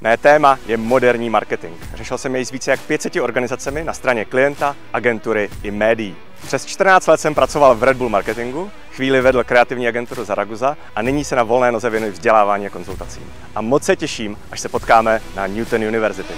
Mé téma je moderní marketing. Řešil jsem jej s více jak 500 organizacemi na straně klienta, agentury i médií. Přes 14 let jsem pracoval v Red Bull marketingu, chvíli vedl kreativní agenturu Zaragoza a nyní se na volné noze věnuji vzdělávání a konzultacím. A moc se těším, až se potkáme na Newton University.